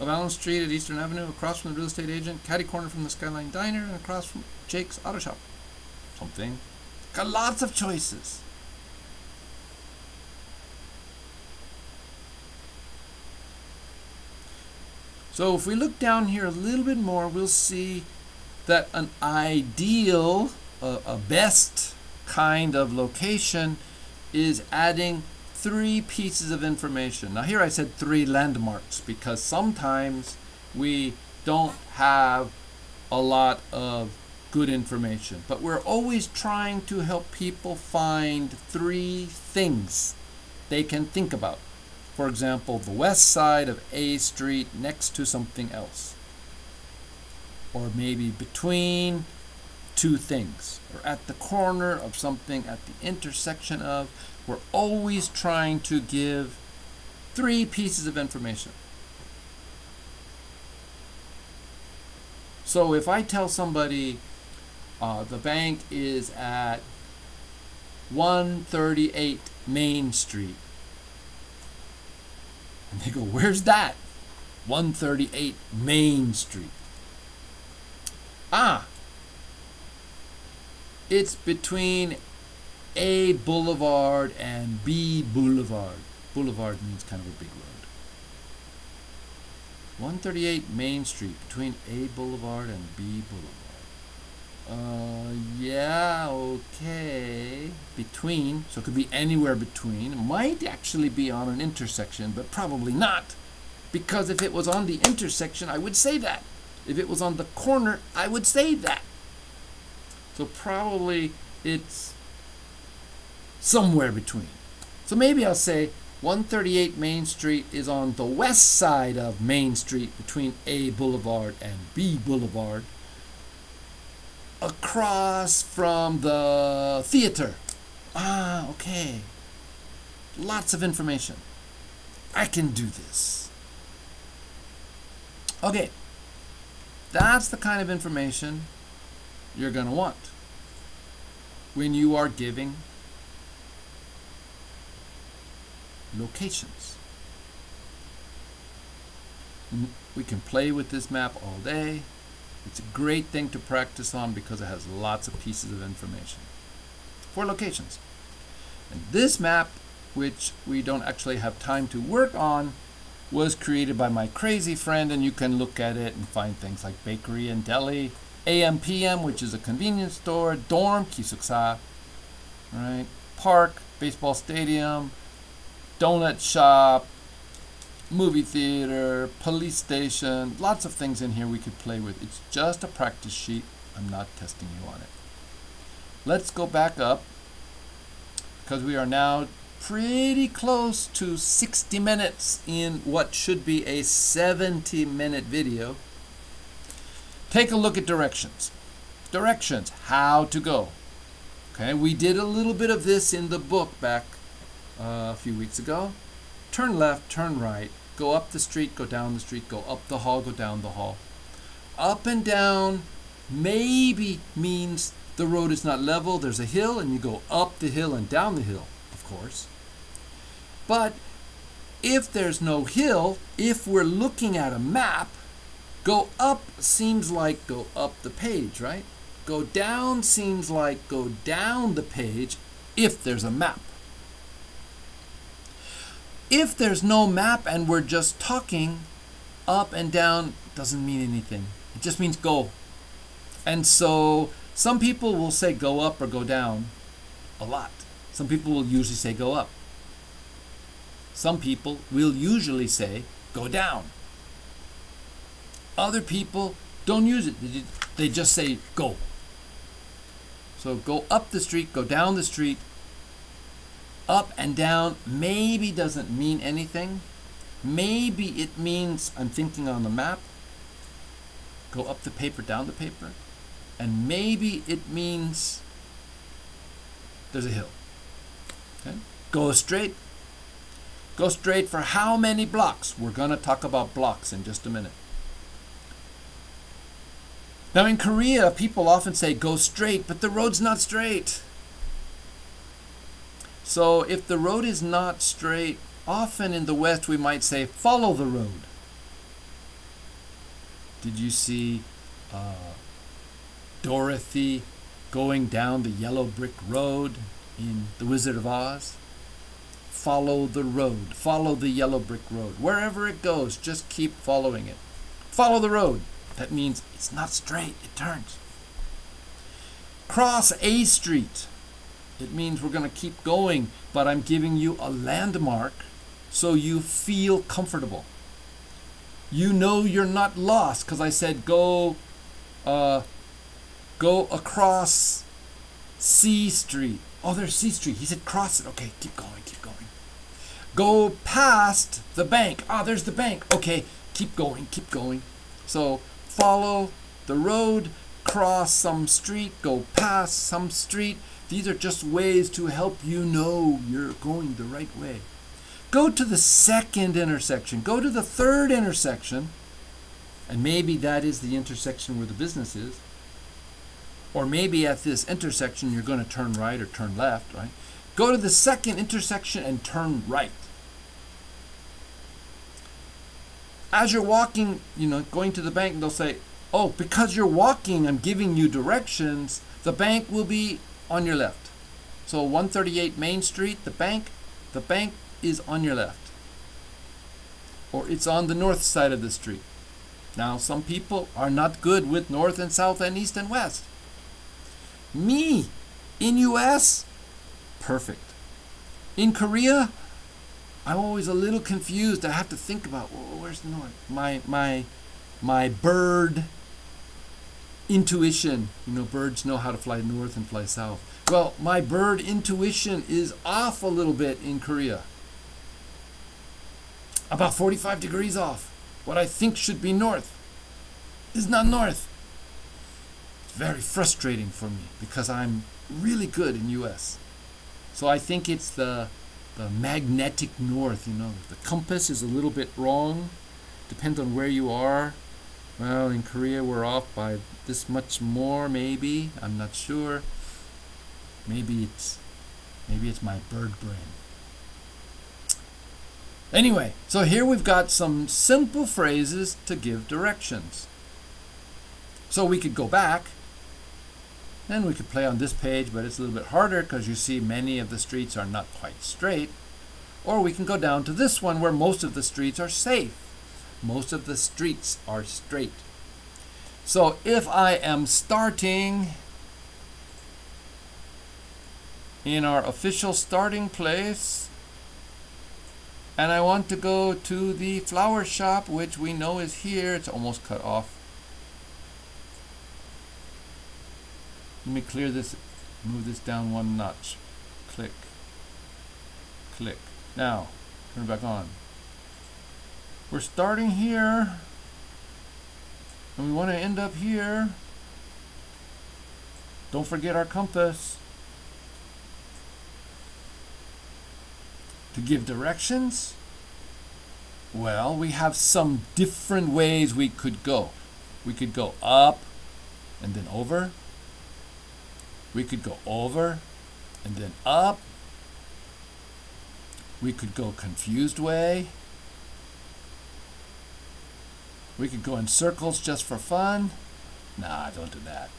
Of Allen Street at Eastern Avenue, across from the real estate agent, catty corner from the Skyline Diner, and across from Jake's Auto Shop. Something. Got lots of choices. So if we look down here a little bit more, we'll see that an ideal, uh, a best kind of location is adding three pieces of information. Now here I said three landmarks because sometimes we don't have a lot of good information. But we're always trying to help people find three things they can think about. For example, the west side of A Street next to something else. Or maybe between two things. Or at the corner of something, at the intersection of. We're always trying to give three pieces of information. So if I tell somebody uh, the bank is at 138 Main Street, and they go, Where's that? 138 Main Street. Ah, it's between A Boulevard and B Boulevard. Boulevard means kind of a big road. 138 Main Street between A Boulevard and B Boulevard. Uh, yeah, okay. Between, so it could be anywhere between. Might actually be on an intersection, but probably not. Because if it was on the intersection, I would say that. If it was on the corner, I would say that. So probably it's somewhere between. So maybe I'll say 138 Main Street is on the west side of Main Street between A Boulevard and B Boulevard across from the theater. Ah, okay. Lots of information. I can do this. Okay. That's the kind of information you're going to want when you are giving locations. We can play with this map all day. It's a great thing to practice on because it has lots of pieces of information for locations. And this map, which we don't actually have time to work on, was created by my crazy friend and you can look at it and find things like bakery and deli, AMPM, which is a convenience store, dorm, Kisuksa, right? Park, baseball stadium, donut shop, movie theater, police station, lots of things in here we could play with. It's just a practice sheet. I'm not testing you on it. Let's go back up because we are now pretty close to 60 minutes in what should be a 70 minute video. Take a look at directions. Directions, how to go. Okay, we did a little bit of this in the book back uh, a few weeks ago. Turn left, turn right, Go up the street, go down the street, go up the hall, go down the hall. Up and down maybe means the road is not level, there's a hill, and you go up the hill and down the hill, of course. But if there's no hill, if we're looking at a map, go up seems like go up the page, right? Go down seems like go down the page if there's a map. If there's no map and we're just talking, up and down doesn't mean anything. It just means go. And so some people will say go up or go down a lot. Some people will usually say go up. Some people will usually say go down. Other people don't use it. They just say go. So go up the street, go down the street, up and down maybe doesn't mean anything. Maybe it means I'm thinking on the map. Go up the paper, down the paper. And maybe it means there's a hill. Okay? Go straight. Go straight for how many blocks? We're going to talk about blocks in just a minute. Now in Korea, people often say go straight, but the road's not straight. So if the road is not straight, often in the West we might say follow the road. Did you see uh, Dorothy going down the yellow brick road in The Wizard of Oz? Follow the road. Follow the yellow brick road. Wherever it goes, just keep following it. Follow the road. That means it's not straight, it turns. Cross A Street. It means we're going to keep going, but I'm giving you a landmark so you feel comfortable. You know you're not lost because I said go, uh, go across C Street. Oh, there's C Street. He said cross it. Okay, keep going, keep going. Go past the bank. Ah, there's the bank. Okay, keep going, keep going. So follow the road, cross some street, go past some street. These are just ways to help you know you're going the right way. Go to the second intersection, go to the third intersection, and maybe that is the intersection where the business is. Or maybe at this intersection you're going to turn right or turn left, right? Go to the second intersection and turn right. as you're walking, you know, going to the bank, they'll say, "Oh, because you're walking, I'm giving you directions. The bank will be on your left." So 138 Main Street, the bank, the bank is on your left. Or it's on the north side of the street. Now, some people are not good with north and south and east and west. Me, in US, perfect. In Korea, I'm always a little confused. I have to think about well, where's the north. My my my bird intuition. You know, birds know how to fly north and fly south. Well, my bird intuition is off a little bit in Korea. About 45 degrees off. What I think should be north is not north. It's very frustrating for me because I'm really good in US. So I think it's the the magnetic north, you know. The compass is a little bit wrong. Depends on where you are. Well, in Korea we're off by this much more maybe. I'm not sure. Maybe it's maybe it's my bird brain. Anyway, so here we've got some simple phrases to give directions. So we could go back and we could play on this page, but it's a little bit harder because you see many of the streets are not quite straight. Or we can go down to this one where most of the streets are safe. Most of the streets are straight. So if I am starting in our official starting place and I want to go to the flower shop, which we know is here, it's almost cut off Let me clear this, move this down one notch. Click, click. Now, turn it back on. We're starting here, and we want to end up here. Don't forget our compass. To give directions, well, we have some different ways we could go. We could go up and then over we could go over and then up. We could go confused way. We could go in circles just for fun. Nah, I don't do that.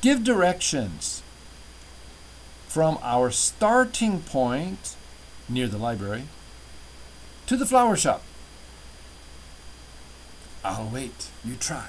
Give directions from our starting point near the library to the flower shop. I'll wait. You try.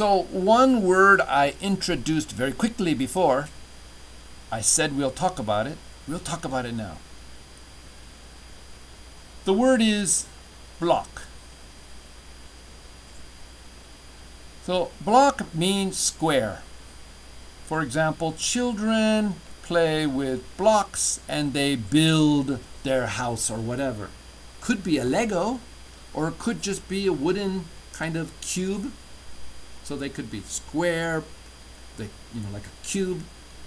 So one word I introduced very quickly before, I said we'll talk about it. We'll talk about it now. The word is block. So block means square. For example, children play with blocks and they build their house or whatever. Could be a Lego or it could just be a wooden kind of cube. So they could be square, they you know like a cube,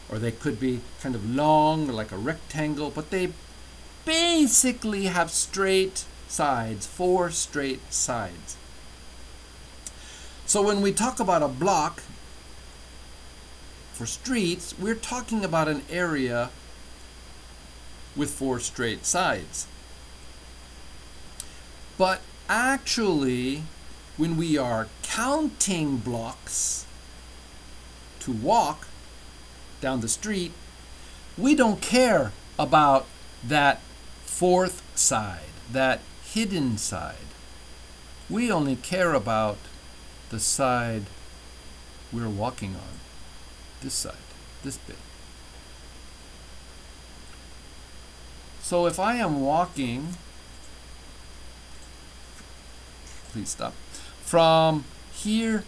or they could be kind of long like a rectangle, but they basically have straight sides, four straight sides. So when we talk about a block, for streets, we're talking about an area with four straight sides. But actually, when we are counting blocks to walk down the street, we don't care about that fourth side, that hidden side. We only care about the side we're walking on this side, this bit. So if I am walking, please stop, from here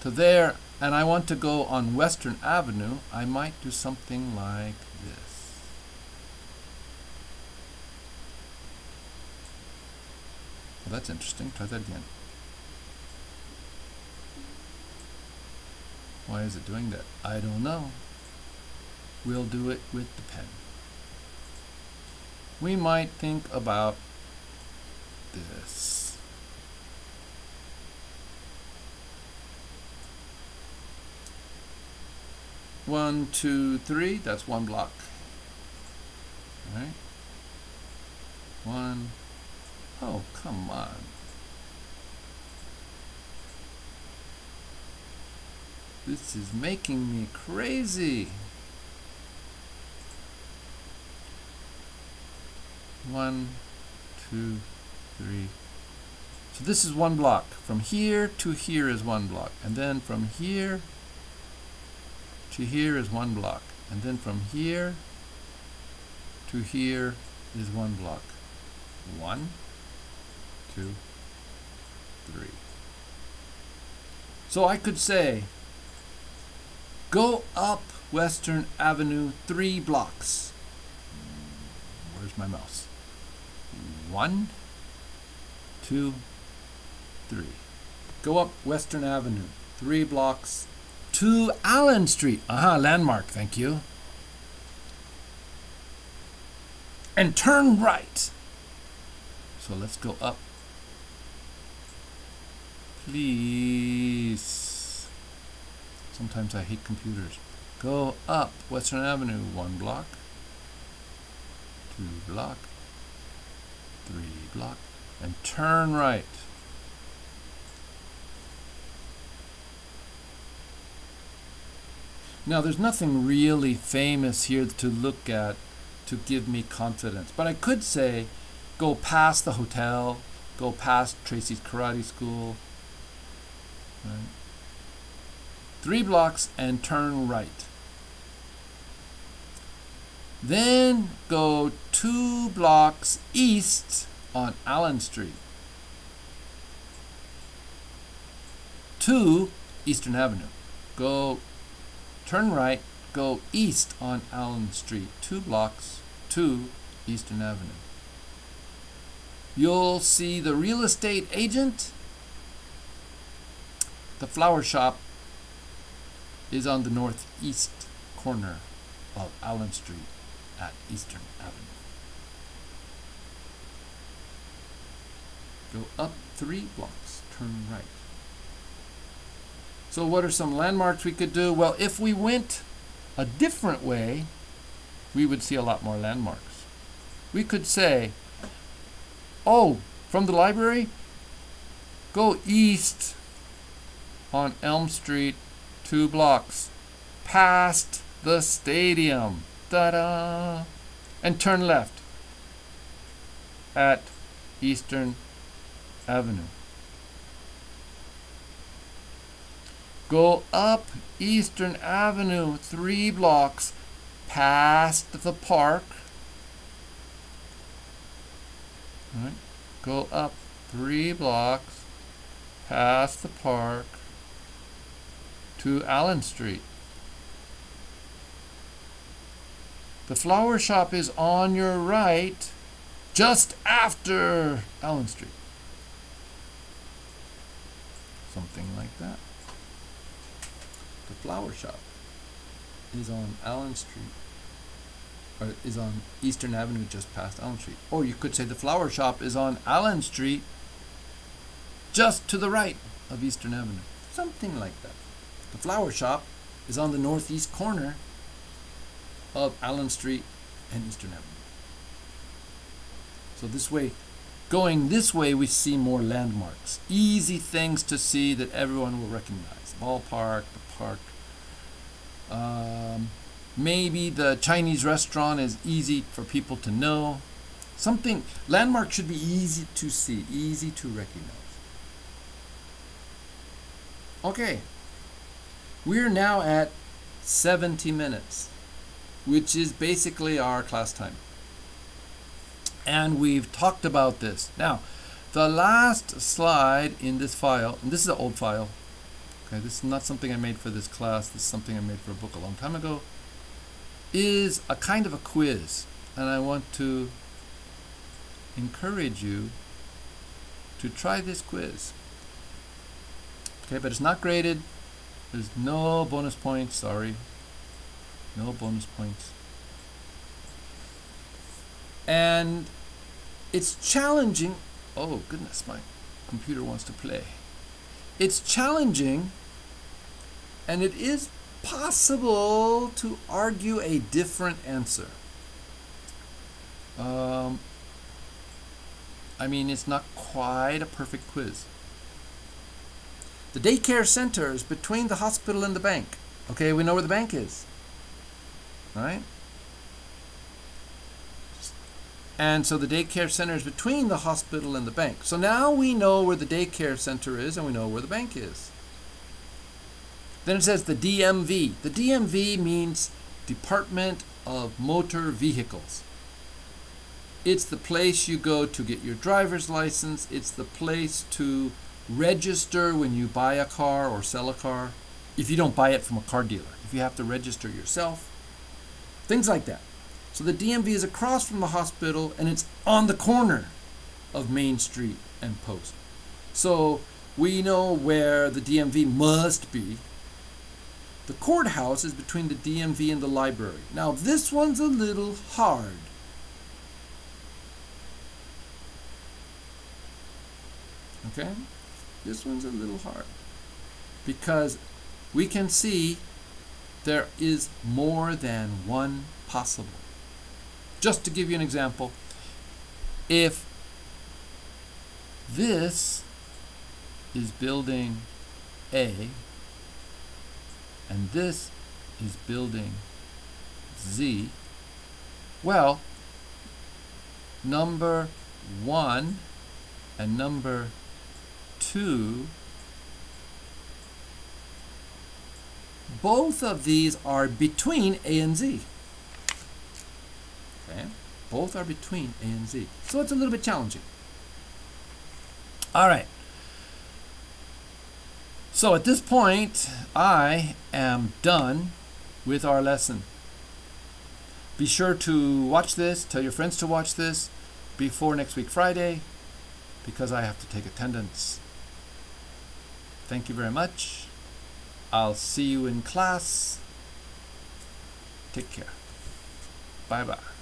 to there, and I want to go on Western Avenue, I might do something like this. Well, that's interesting. Try that again. Why is it doing that? I don't know. We'll do it with the pen. We might think about this. One, two, three, that's one block. All right? One, oh, come on. This is making me crazy. One, two, three. So this is one block. From here to here is one block. And then from here to here is one block. And then from here to here is one block. One, two, three. So I could say Go up Western Avenue three blocks. Where's my mouse? One, two, three. Go up Western Avenue three blocks to Allen Street. Aha, landmark, thank you. And turn right. So let's go up. Please. Sometimes I hate computers. Go up Western Avenue one block, two block, three block, and turn right. Now there's nothing really famous here to look at to give me confidence, but I could say go past the hotel, go past Tracy's karate school, right? three blocks and turn right. Then go two blocks east on Allen Street to Eastern Avenue. Go turn right, go east on Allen Street, two blocks to Eastern Avenue. You'll see the real estate agent, the flower shop, is on the northeast corner of Allen Street at Eastern Avenue. Go up three blocks, turn right. So what are some landmarks we could do? Well, if we went a different way, we would see a lot more landmarks. We could say, oh, from the library, go east on Elm Street two blocks past the stadium. Ta-da! And turn left at Eastern Avenue. Go up Eastern Avenue three blocks past the park. Right. Go up three blocks past the park to Allen Street. The flower shop is on your right, just after Allen Street. Something like that. The flower shop is on Allen Street, or is on Eastern Avenue just past Allen Street. Or you could say the flower shop is on Allen Street, just to the right of Eastern Avenue. Something like that. The flower shop is on the northeast corner of Allen Street and Eastern Avenue. So this way, going this way, we see more landmarks. Easy things to see that everyone will recognize. Ballpark, the park. Um, maybe the Chinese restaurant is easy for people to know. Something, landmark should be easy to see, easy to recognize. Okay, we're now at 70 minutes, which is basically our class time. And we've talked about this. Now, the last slide in this file, and this is an old file, okay, this is not something I made for this class, this is something I made for a book a long time ago, is a kind of a quiz. And I want to encourage you to try this quiz. Okay, but it's not graded. There's no bonus points, sorry. No bonus points. And it's challenging. Oh, goodness, my computer wants to play. It's challenging, and it is possible to argue a different answer. Um, I mean, it's not quite a perfect quiz. The daycare center is between the hospital and the bank. Okay, we know where the bank is. Right? And so the daycare center is between the hospital and the bank. So now we know where the daycare center is and we know where the bank is. Then it says the DMV. The DMV means Department of Motor Vehicles. It's the place you go to get your driver's license. It's the place to register when you buy a car or sell a car. If you don't buy it from a car dealer, if you have to register yourself, things like that. So the DMV is across from the hospital and it's on the corner of Main Street and Post. So we know where the DMV must be. The courthouse is between the DMV and the library. Now this one's a little hard. Okay? This one's a little hard because we can see there is more than one possible. Just to give you an example, if this is building A and this is building Z, well, number one and number 2, both of these are between A and Z. Okay? Both are between A and Z. So it's a little bit challenging. All right. So at this point, I am done with our lesson. Be sure to watch this, tell your friends to watch this before next week Friday because I have to take attendance. Thank you very much. I'll see you in class. Take care. Bye bye.